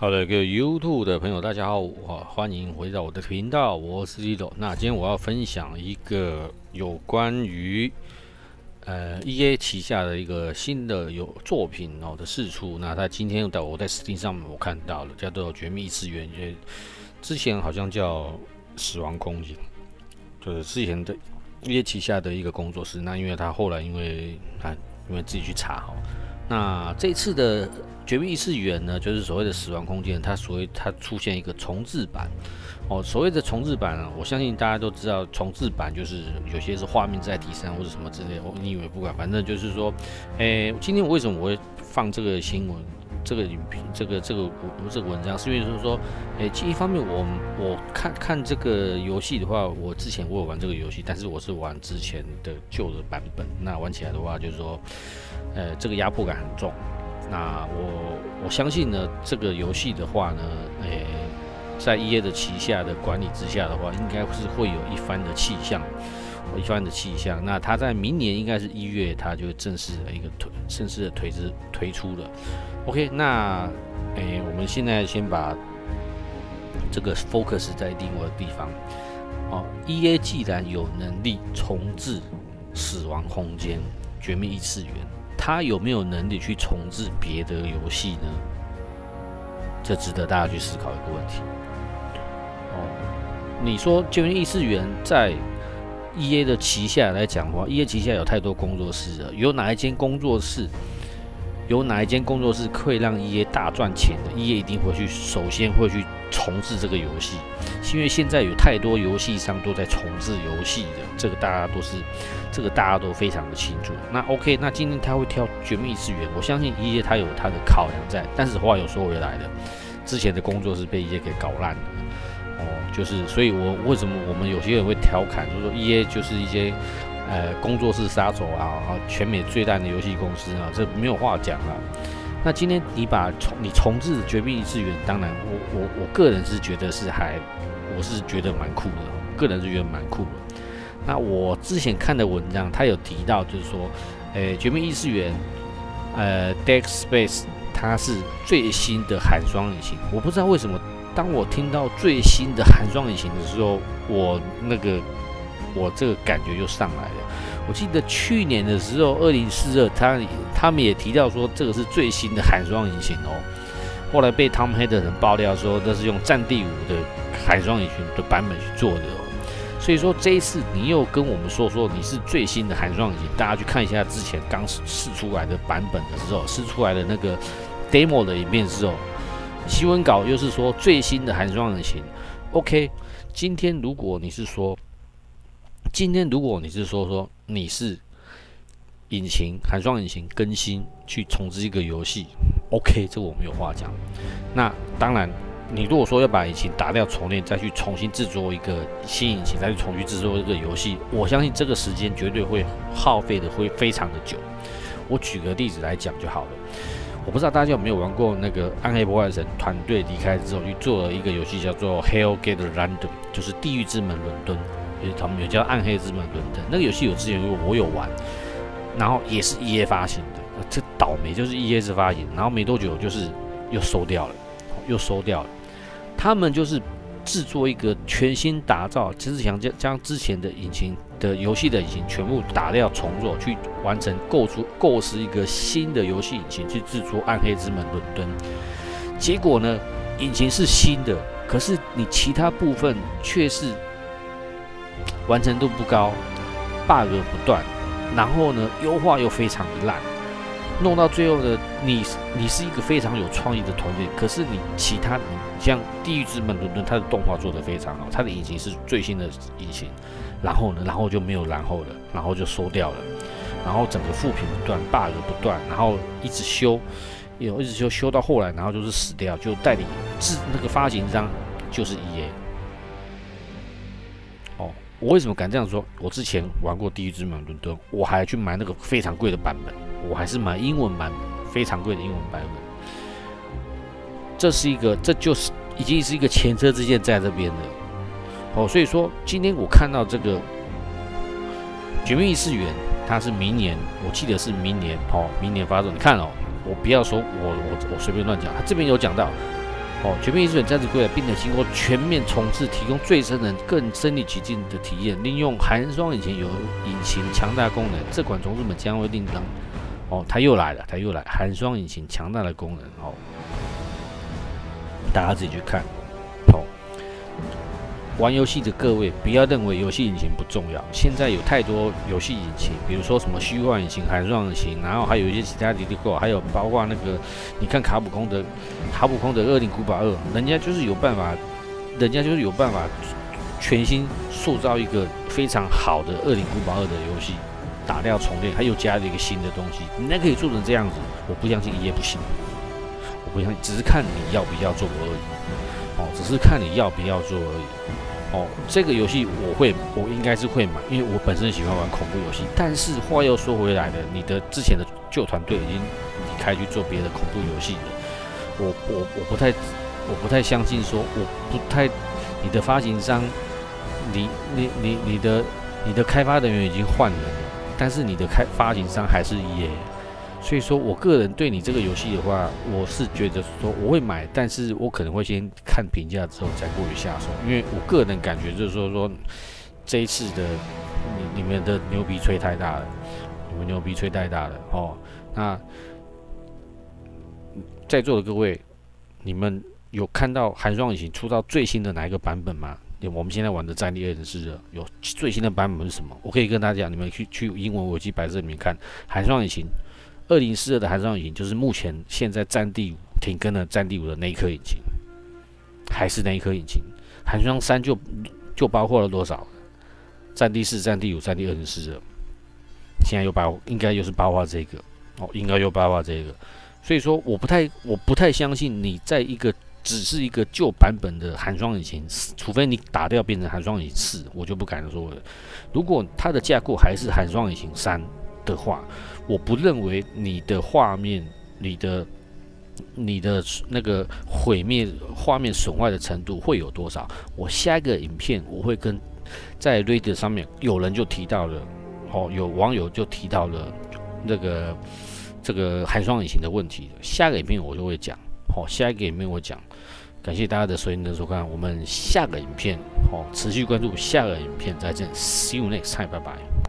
好的，各位 YouTube 的朋友，大家好，我欢迎回到我的频道，我是 Lido。那今天我要分享一个有关于呃 EA 旗下的一个新的有作品哦的释出。那他今天在我在 Steam 上面我看到了，叫做《绝密异次元》，也之前好像叫《死亡空间》，就是之前的 EA 旗下的一个工作室。那因为他后来因为啊，因为自己去查哈。那这次的《绝密异次元》呢，就是所谓的死亡空间，它所谓它出现一个重置版哦。所谓的重置版啊，我相信大家都知道，重置版就是有些是画面在提升或者什么之类。我你以为不管，反正就是说，诶，今天我为什么我会放这个新闻、这个影片、这个这个这个文章，是因为就是说，诶，一方面我我看看这个游戏的话，我之前我有玩这个游戏，但是我是玩之前的旧的版本。那玩起来的话，就是说。呃，这个压迫感很重。那我我相信呢，这个游戏的话呢，诶，在 EA 的旗下的管理之下的话，应该是会有一番的气象，一番的气象。那它在明年应该是一月，它就正式的一个推，正式的推之推出了。OK，那诶，我们现在先把这个 focus 在另外的地方。哦，EA 既然有能力重置《死亡空间》《绝命异次元》。他有没有能力去重置别的游戏呢？这值得大家去思考一个问题。哦，你说《绝命异次元》在 E A 的旗下来讲的话，E A 旗下有太多工作室了，有哪一间工作室？有哪一间工作室可以让 E A 大赚钱的？E A 一定会去，首先会去重置这个游戏，因为现在有太多游戏商都在重置游戏的，这个大家都是，这个大家都非常的清楚。那 OK，那今天他会挑《绝密次元》，我相信 E A 他有他的考量在，但是话又说回来的，之前的工作是被 E A 给搞烂的，哦，就是所以，我为什么我们有些人会调侃，就是说 E A 就是一些。呃，工作室杀手啊，全美最烂的游戏公司啊，这没有话讲啊。那今天你把重你重置《绝命异次元》，当然我我我个人是觉得是还，我是觉得蛮酷的，个人是觉得蛮酷的。那我之前看的文章，他有提到就是说，呃，《绝命异次元》呃，Deck Space 它是最新的寒霜引擎。我不知道为什么，当我听到最新的寒霜引擎的时候，我那个。我这个感觉就上来了。我记得去年的时候，二零四二，他他们也提到说这个是最新的寒霜引擎哦。后来被 Tom h 的人爆料说，这是用战地五的寒霜引擎的版本去做的哦。所以说这一次你又跟我们说说你是最新的寒霜引擎，大家去看一下之前刚试出来的版本的时候，试出来的那个 demo 的影片之后，新闻稿又是说最新的寒霜引擎。OK，今天如果你是说。今天如果你是说说你是引擎寒霜引擎更新去重置一个游戏，OK，这我没有话讲。那当然，你如果说要把引擎打掉重练，再去重新制作一个新引擎，再去重新制作一个游戏，我相信这个时间绝对会耗费的会非常的久。我举个例子来讲就好了。我不知道大家有没有玩过那个暗黑破坏神团队离开之后去做了一个游戏叫做 Hell Gate London，就是地狱之门伦敦。就是他们有叫《暗黑之门》伦敦那个游戏，有之前我有玩，然后也是 E A 发行的，这倒霉就是 E A 是发行，然后没多久就是又收掉了，又收掉了。他们就是制作一个全新打造，其实想将将之前的引擎的游戏的引擎全部打掉重做，去完成构出构思一个新的游戏引擎去制作《暗黑之门》伦敦。结果呢，引擎是新的，可是你其他部分却是。完成度不高，bug 不断，然后呢，优化又非常的烂，弄到最后呢，你你是一个非常有创意的团队，可是你其他你像《地狱之门》伦敦，它的动画做得非常好，它的引擎是最新的引擎，然后呢，然后就没有然后了，然后就收掉了，然后整个负评不断，bug 不断，然后一直修，有一直修修到后来，然后就是死掉，就代理制那个发行商就是 EA。哦我为什么敢这样说？我之前玩过《地狱之门》伦敦，我还去买那个非常贵的版本，我还是买英文版本，非常贵的英文版本。这是一个，这就是已经是一个前车之鉴在这边的。哦，所以说今天我看到这个《绝命异次元》，它是明年，我记得是明年，哦，明年发售。你看哦，我不要说我我我随便乱讲，他这边有讲到，哦，全面移植战士归来，并且经过全面重置，提供最深层、更身临其境的体验。利用寒霜引擎有引擎强大功能，这款重置门将会令人哦，它又来了，它又来寒霜引擎强大的功能哦，大家自己去看。玩游戏的各位，不要认为游戏引擎不重要。现在有太多游戏引擎，比如说什么虚幻引擎、寒霜引擎，然后还有一些其他的地构，还有包括那个，你看卡普空的卡普空的《恶灵古堡二》，人家就是有办法，人家就是有办法全新塑造一个非常好的《恶灵古堡二》的游戏，打掉重练，他又加了一个新的东西，人家可以做成这样子，我不相信也不行，我不相信，只是看你要不要做而已，哦，只是看你要不要做而已。哦，这个游戏我会，我应该是会买，因为我本身喜欢玩恐怖游戏。但是话又说回来了，你的之前的旧团队已经离开去做别的恐怖游戏了。我我我不太，我不太相信说，我不太，你的发行商，你你你你的你的开发人员已经换了，但是你的开发行商还是 EA。所以说我个人对你这个游戏的话，我是觉得说我会买，但是我可能会先看评价之后再过于下手，因为我个人感觉就是说说这一次的你你们的牛逼吹太大了，你们牛逼吹太大了哦。那在座的各位，你们有看到寒霜引擎出到最新的哪一个版本吗？我们现在玩的战地二人是有最新的版本是什么？我可以跟大家讲，你们去去英文维基百科里面看寒霜引擎。二零四二的寒霜引擎就是目前现在战地五停更的战地五的那一颗引擎，还是那一颗引擎。寒霜三就就包括了多少？战地四、战地五、战地二零四二，现在又包应该又是包括这个哦，应该又包括这个。所以说我不太我不太相信你在一个只是一个旧版本的寒霜引擎，除非你打掉变成寒霜引擎四，我就不敢说了。如果它的架构还是寒霜引擎三的话，我不认为你的画面、你的、你的那个毁灭画面损坏的程度会有多少？我下一个影片我会跟在 Reddit 上面有人就提到了，哦，有网友就提到了那个这个寒霜引擎的问题。下个影片我就会讲，好，下一个影片我讲。感谢大家的收听的收看，我们下个影片，好，持续关注下个影片，再见，See you next time，拜拜。